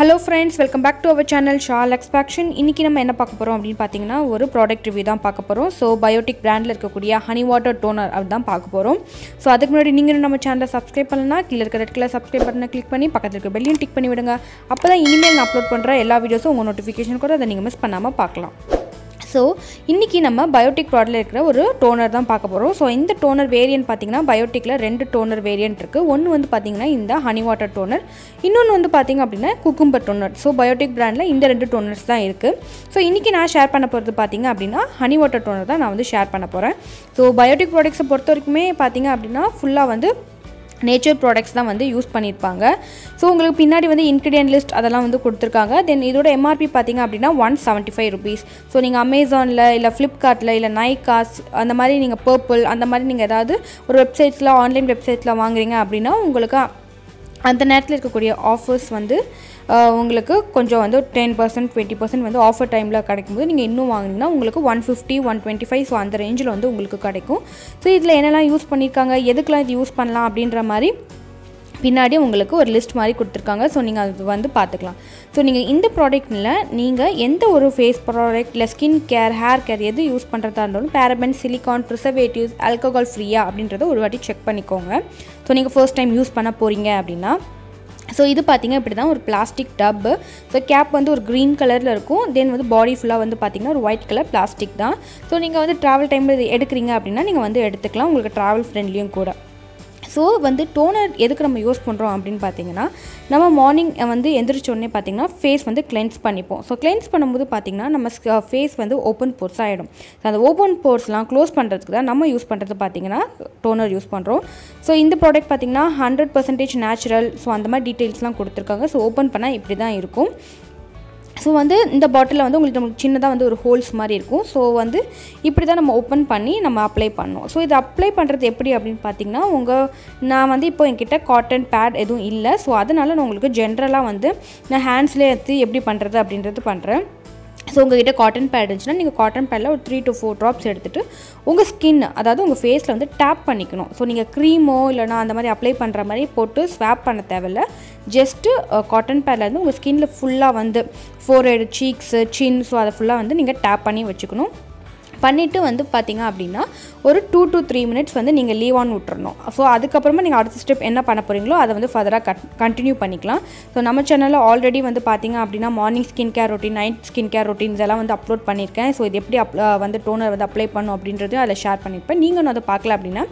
Hello friends welcome back to our channel shawl எக்ஸ்பேக்ஷன் இன்றைக்கி நம்ம என்ன பார்க்க போகிறோம் அப்படின்னு பார்த்தீங்கன்னா ஒரு ப்ராடக்ட் ரிவ்யூ தான் பார்க்க போகிறோம் ஸோ பயோட்டிக் பிராண்டில் இருக்கக்கூடிய ஹனி வாட்டர் டோனர் அப்படி தான் பார்க்க போகிறோம் ஸோ அதுக்கு முன்னாடி நீங்கள் நம்ம சேனலை சப்ஸ்கிரைப் பண்ணலாம் கீழே இருக்கிற ரெட் கலர் சப்ஸ்கிரைப் பண்ண கிளிக் பண்ணி பக்கத்தில் இருக்க பெல்லையும் டிக் பண்ணி விடுங்க. அப்போ தான் இனிமேல் நான் அப்லோட் பண்ணுற எல்லா வீடியோஸும் உங்கள் நோட்டிஃபிகேஷன் கூட அதை நீங்கள் மிஸ் பண்ணாமல் பார்க்கலாம். ஸோ இன்றைக்கி நம்ம பயோட்டிக் ப்ராடக்ட்டில் இருக்கிற ஒரு டோனர் தான் பார்க்க போகிறோம் ஸோ இந்த டோனர் வேரியன்ட் பார்த்தீங்கன்னா பயோட்டிக்கில் ரெண்டு டோனர் வேரியன்ட் இருக்குது ஒன்று வந்து பார்த்தீங்கன்னா இந்த ஹனி வாட்டர் டோனர் இன்னொன்று வந்து பார்த்தீங்க அப்படின்னா குக்கும்பர் டோனர் ஸோ பயோட்டிக் ப்ராண்டில் இந்த ரெண்டு டோனர்ஸ் தான் இருக்குது ஸோ இன்றைக்கி நான் ஷேர் பண்ண போகிறது பார்த்தீங்க அப்படின்னா ஹனி வாட்டர் டோனர் தான் நான் வந்து ஷேர் பண்ண போகிறேன் ஸோ பயோட்டிக் ப்ராடக்ட்ஸை பொறுத்த வரைக்குமே பார்த்தீங்க அப்படின்னா ஃபுல்லாக வந்து நேச்சர் ப்ராடக்ட்ஸ் தான் வந்து யூஸ் பண்ணியிருப்பாங்க. ஸோ உங்களுக்கு பின்னாடி வந்து இன்க்ரீடியன்ட் லிஸ்ட் அதெல்லாம் வந்து கொடுத்துருக்காங்க. தென் இதோட எம்ஆர்பி பார்த்தீங்க அப்படின்னா one seventy five rupees so நீங்கள் அமேசானில் இல்லை ஃப்ளிப்கார்ட்டில் இல்லை நைகாஸ் அந்த மாதிரி நீங்கள் பர்பிள் அந்த மாதிரி நீங்கள் ஏதாவது ஒரு வெப்சைட்ஸில் ஆன்லைன் வெப்சைட்டில் வாங்குறீங்க அப்படின்னா உங்களுக்கு அந்த நேரத்தில் இருக்கக்கூடிய ஆஃபர்ஸ் வந்து உங்களுக்கு கொஞ்சம் வந்து டென் பர்சன்ட் டுவெண்ட்டி பர்சன்ட் வந்து ஆஃபர் டைமில் கிடைக்கும்போது நீங்கள் இன்னும் வாங்கினீங்கன்னா உங்களுக்கு one fifty one twenty five so அந்த ரேஞ்சில் வந்து உங்களுக்கு கிடைக்கும். ஸோ இதில் என்னெல்லாம் யூஸ் பண்ணியிருக்காங்க எதுக்கெலாம் இது யூஸ் பண்ணலாம் அப்படின்ற மாதிரி பின்னாடி உங்களுக்கு ஒரு லிஸ்ட் மாதிரி கொடுத்துருக்காங்க. ஸோ நீங்கள் அது வந்து பார்த்துக்கலாம். ஸோ நீங்கள் இந்த ப்ராடக்ட்டில் நீங்கள் எந்த ஒரு ஃபேஸ் ப்ராடக்ட் இல்லை ஸ்கின் கேர் ஹேர் கேர் எது யூஸ் பண்ணுறதா இருந்தாலும் பேரபன் சிலிகான் ப்ரிசர்வேட்டிவ்ஸ் ஆல்கஹால் ஃப்ரீயா அப்படின்றத ஒரு வாட்டி செக் பண்ணிக்கோங்க. ஸோ நீங்கள் ஃபர்ஸ்ட் டைம் யூஸ் பண்ண போகிறீங்க அப்படின்னா ஸோ இது பார்த்திங்க இப்படி தான் ஒரு பிளாஸ்டிக் டப்பு ஸோ கேப் வந்து ஒரு க்ரீன் கலரில் இருக்கும். தென் வந்து பாடி ஃபுல்லாக வந்து பார்த்தீங்கன்னா ஒரு ஒயிட் கலர் பிளாஸ்டிக் தான். ஸோ நீங்கள் வந்து ட்ராவல் டைமில் இது எடுக்கிறீங்க அப்படின்னா நீங்கள் வந்து எடுத்துக்கலாம். உங்களுக்கு ட்ராவல் ஃப்ரெண்ட்லியும் கூட. ஸோ வந்து டோனர் எதுக்கு நம்ம யூஸ் பண்ணுறோம் அப்படின்னு பார்த்தீங்கன்னா நம்ம மார்னிங் வந்து எந்திரிச்சோடனே பார்த்தீங்கன்னா ஃபேஸ் வந்து கிளென்ஸ் பண்ணிப்போம். ஸோ கிளென்ஸ் பண்ணும்போது பார்த்தீங்கன்னா நம்ம ஃபேஸ் வந்து ஓப்பன் போர்ஸ் ஆகிடும் ஸோ அந்த ஓப்பன் போர்ஸ்லாம் க்ளோஸ் பண்ணுறதுக்கு தான் நம்ம யூஸ் பண்ணுறது பார்த்தீங்கன்னா டோனர் யூஸ் பண்ணுறோம் ஸோ இந்த ப்ராடக்ட் பார்த்தீங்கன்னா ஹண்ட்ரட் பர்சன்டேஜ் நேச்சுரல் ஸோ அந்த மாதிரி டீட்டெயில்ஸ்லாம் கொடுத்துருக்காங்க. ஸோ ஓப்பன் பண்ணால் இப்படி தான் இருக்கும். ஸோ வந்து இந்த பாட்டிலில் வந்து உங்களுக்கு நமக்கு சின்னதாக வந்து ஒரு ஹோல்ஸ் மாதிரி இருக்கும். ஸோ வந்து இப்படி தான் நம்ம ஓப்பன் பண்ணி நம்ம அப்ளை பண்ணோம். ஸோ இது அப்ளை பண்ணுறது எப்படி அப்படின்னு பார்த்தீங்கன்னா உங்கள் நான் வந்து இப்போ என்கிட்ட காட்டன் பேட் எதுவும் இல்லை. ஸோ அதனால் நான் உங்களுக்கு ஜென்ரலாக வந்து நான் ஹேண்ட்ஸ்லேயே எடுத்து எப்படி பண்ணுறது அப்படின்றது பண்ணுறேன் ஸோ உங்ககிட்ட காட்டன் பேட் இருந்துச்சுன்னா நீங்கள் காட்டன் பேடில் ஒரு த்ரீ டு ஃபோர் ட்ராப்ஸ் எடுத்துகிட்டு உங்கள் ஸ்கின் அதாவது உங்கள் ஃபேஸில் வந்து டேப் பண்ணிக்கணும். ஸோ நீங்கள் க்ரீமோ இல்லைனா அந்த மாதிரி அப்ளை பண்ணுற மாதிரி போட்டு ஸ்வாப் பண்ண தேவையில்ல. ஜஸ்ட்டு காட்டன் பேடில் இருந்து உங்கள் ஸ்கின்னில் ஃபுல்லாக வந்து forehead cheeks chin so அதை ஃபுல்லாக வந்து நீங்கள் டேப் பண்ணி வச்சுக்கணும். பண்ணிவிட்டு வந்து பார்த்தீங்க அப்படின்னா ஒரு டூ டு த்ரீ மினிட்ஸ் வந்து நீங்கள் லீவ் ஆன் விட்டுறணும். ஸோ அதுக்கப்புறமா நீங்கள் அடுத்த ஸ்டெப் என்ன பண்ண போகிறீங்களோ அதை வந்து ஃபர்தராக கட் கண்டினியூ பண்ணிக்கலாம். ஸோ நம்ம சேனலில் ஆல்ரெடி வந்து பார்த்தீங்க அப்படின்னா morning skin care routine night skin care routines இதெல்லாம் வந்து அப்லோட் பண்ணியிருக்கேன். ஸோ இது எப்படி அப் வந்து டோனர் வந்து அப்ளை பண்ணும் அப்படின்றதையும் அதில் ஷேர் பண்ணியிருப்பேன். நீங்கள் அதை பார்க்கல அப்படின்னா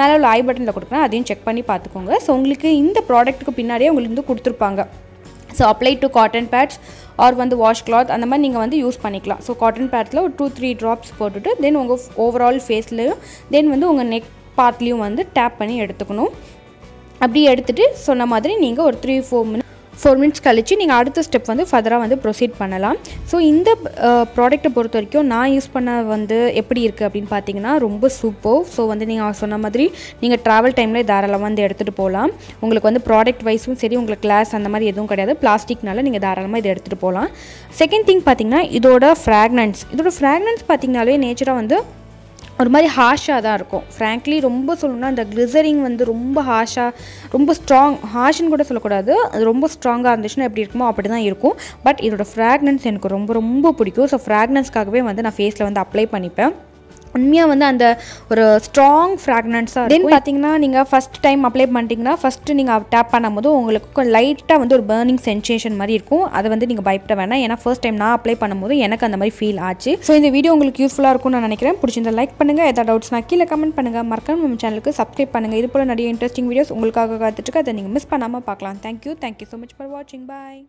மேலே உள்ள ஐ பட்டனில் கொடுக்குறேன். அதையும் செக் பண்ணி பார்த்துக்கோங்க. ஸோ உங்களுக்கு இந்த ப்ராடக்ட்டுக்கு பின்னாடியே உங்களுக்கு வந்து கொடுத்துருப்பாங்க. So apply to cotton pads or வந்து வாஷ் கிளாத் அந்த மாதிரி நீங்கள் வந்து யூஸ் பண்ணிக்கலாம். ஸோ காட்டன் பேட்டில் ஒரு டூ த்ரீ ட்ராப்ஸ் போட்டுட்டு தென் உங்கள் ஓவரால் ஃபேஸ்லேயும் தென் வந்து உங்கள் நெக் பார்ட்லேயும் வந்து டேப் பண்ணி எடுத்துக்கணும். அப்படி எடுத்துகிட்டு சொன்ன மாதிரி நீங்கள் ஒரு three four minute four minutes கழிச்சு நீங்கள் அடுத்த ஸ்டெப் வந்து ஃபர்தராக வந்து ப்ரொசீட் பண்ணலாம். ஸோ இந்த ப்ராடக்ட்டை பொறுத்த வரைக்கும் நான் யூஸ் பண்ண வந்து எப்படி இருக்குது அப்படின்னு பார்த்தீங்கன்னா ரொம்ப சூப்பர் ஸோ வந்து நீங்கள் சொன்ன மாதிரி நீங்கள் ட்ராவல் டைமில் தாராளமாக வந்து எடுத்துகிட்டு போகலாம் உங்களுக்கு வந்து ப்ராடக்ட் வைஸும் சரி உங்களுக்கு கிளாஸ் அந்த மாதிரி எதுவும் கிடையாது. பிளாஸ்டிக்னால நீங்கள் தாராளமாக இதை எடுத்துகிட்டு போகலாம் செகண்ட் திங் பார்த்தீங்கன்னா இதோட ஃப்ராக்னன்ஸ் இதோட ஃப்ராக்னன்ஸ் பார்த்தீங்கனாலே நேச்சராக வந்து ஒரு மாதிரி ஹாஷாக தான் இருக்கும். ஃப்ராங்க்லி ரொம்ப சொல்லணும்னா அந்த கிளிசரிங் வந்து ரொம்ப ஹாஷாக ரொம்ப ஸ்ட்ராங் ஹாஷ்னு கூட சொல்லக்கூடாது. அது ரொம்ப ஸ்ட்ராங்காக இருந்துச்சுன்னா எப்படி இருக்குமோ அப்படி தான் இருக்கும். பட் இதோட ஃப்ராக்னன்ஸ் எனக்கு ரொம்ப ரொம்ப பிடிக்கும். ஸோ ஃப்ராக்னன்ஸ்க்காகவே வந்து நான் ஃபேஸில் வந்து அப்ளை பண்ணிப்பேன். உண்மையாக வந்து அந்த ஒரு ஸ்ட்ராங் ஃப்ராக்னன்ஸாக தென் பார்த்தீங்கன்னா நீங்கள் ஃபஸ்ட் டைம் அப்ளை பண்ணிட்டீங்கன்னா ஃபஸ்ட்டு நீங்கள் டேப் பண்ணும்போது உங்களுக்கு லைட்டாக வந்து ஒரு பர்னிங் சென்சேஷன் மாதிரி இருக்கும். அதை வந்து நீங்கள் பயப்பட வேணாம். ஏன்னா ஃபர்ஸ்ட் டைம் நான் அப்ளை பண்ணும்போது எனக்கு அந்த மாதிரி ஃபீல் ஆச்சு. ஸோ இந்த வீடியோ உங்களுக்கு யூஸ்ஃபுல்லாக இருக்கும்னு நான் நினைக்கிறேன். பிடிச்சிருந்தா லைக் பண்ணுங்கள் எதாவது டவுட்ஸ்னா கீழே கமெண்ட் பண்ணுங்கள் மறக்காம நம்ம சேனலுக்கு சப்ஸ்கிரைப் பண்ணுங்கள் இது போல் நிறைய இன்ட்ரெஸ்டிங் வீடியோஸ் உங்களுக்காக காத்துட்டு அதை நீங்கள் மிஸ் பண்ணாமல் பார்க்கலாம். Thank you thank you so much for வாட்சிங் பாய்